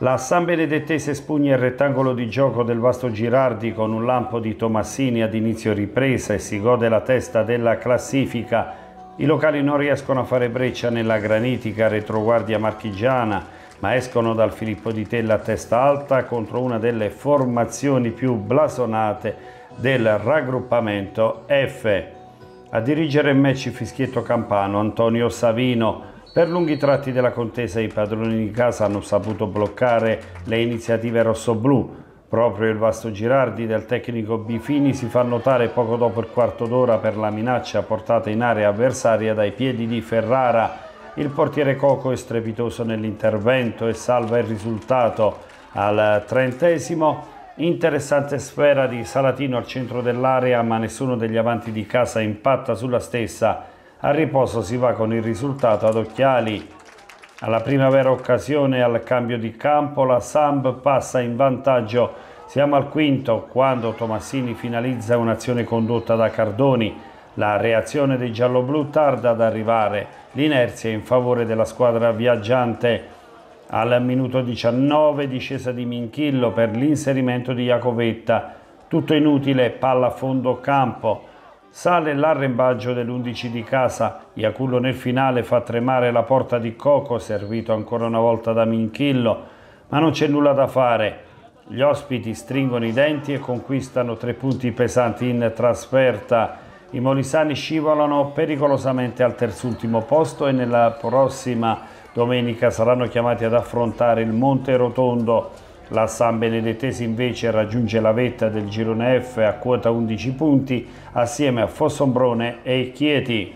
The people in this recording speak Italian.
La San Benedettese spugna il rettangolo di gioco del Vasto Girardi con un lampo di Tomassini ad inizio ripresa e si gode la testa della classifica. I locali non riescono a fare breccia nella granitica retroguardia marchigiana, ma escono dal Filippo di Tella a testa alta contro una delle formazioni più blasonate del raggruppamento F. A dirigere il match Fischietto Campano, Antonio Savino, per lunghi tratti della contesa i padroni di casa hanno saputo bloccare le iniziative rossoblù. Proprio il vasto Girardi del tecnico Bifini si fa notare poco dopo il quarto d'ora per la minaccia portata in area avversaria dai piedi di Ferrara. Il portiere Coco è strepitoso nell'intervento e salva il risultato al trentesimo. Interessante sfera di Salatino al centro dell'area ma nessuno degli avanti di casa impatta sulla stessa a riposo si va con il risultato ad occhiali. Alla prima vera occasione al cambio di campo la Samb passa in vantaggio. Siamo al quinto quando Tomassini finalizza un'azione condotta da Cardoni. La reazione dei gialloblu tarda ad arrivare. L'inerzia in favore della squadra viaggiante. Al minuto 19 discesa di Minchillo per l'inserimento di Iacovetta. Tutto inutile, palla a fondo campo. Sale l'arrembaggio dell'11 di casa, Iacullo nel finale fa tremare la porta di Coco, servito ancora una volta da Minchillo, ma non c'è nulla da fare. Gli ospiti stringono i denti e conquistano tre punti pesanti in trasferta. I molisani scivolano pericolosamente al terzultimo posto e nella prossima domenica saranno chiamati ad affrontare il Monte Rotondo. La San Benedettese invece raggiunge la vetta del girone F a quota 11 punti assieme a Fossombrone e Chieti.